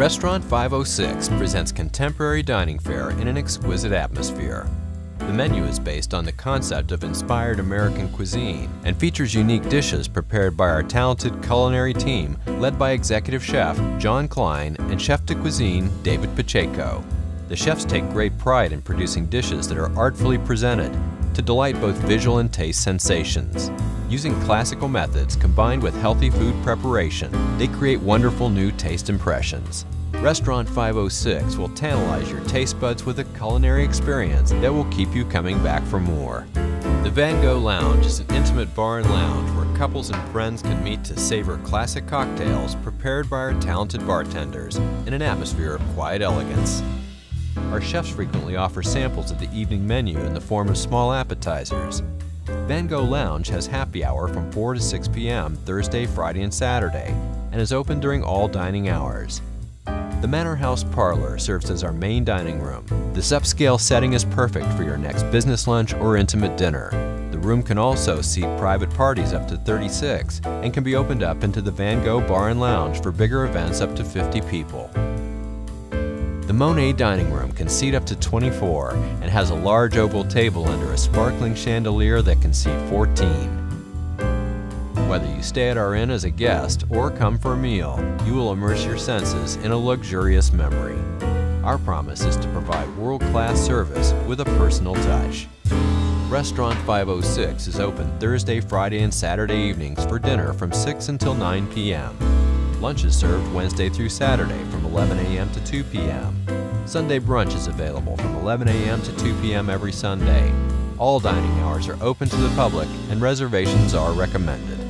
Restaurant 506 presents contemporary dining fare in an exquisite atmosphere. The menu is based on the concept of inspired American cuisine and features unique dishes prepared by our talented culinary team led by executive chef John Klein and chef de cuisine David Pacheco. The chefs take great pride in producing dishes that are artfully presented to delight both visual and taste sensations. Using classical methods combined with healthy food preparation, they create wonderful new taste impressions. Restaurant 506 will tantalize your taste buds with a culinary experience that will keep you coming back for more. The Van Gogh Lounge is an intimate bar and lounge where couples and friends can meet to savor classic cocktails prepared by our talented bartenders in an atmosphere of quiet elegance. Our chefs frequently offer samples of the evening menu in the form of small appetizers. Van Gogh Lounge has happy hour from 4 to 6 p.m. Thursday, Friday, and Saturday, and is open during all dining hours. The Manor House Parlor serves as our main dining room. This upscale setting is perfect for your next business lunch or intimate dinner. The room can also seat private parties up to 36 and can be opened up into the Van Gogh Bar and Lounge for bigger events up to 50 people. The Monet dining room can seat up to 24 and has a large oval table under a sparkling chandelier that can seat 14. Whether you stay at our inn as a guest or come for a meal, you will immerse your senses in a luxurious memory. Our promise is to provide world-class service with a personal touch. Restaurant 506 is open Thursday, Friday, and Saturday evenings for dinner from 6 until 9 p.m. Lunch is served Wednesday through Saturday from 11 a.m. to 2 p.m. Sunday brunch is available from 11 a.m. to 2 p.m. every Sunday. All dining hours are open to the public and reservations are recommended.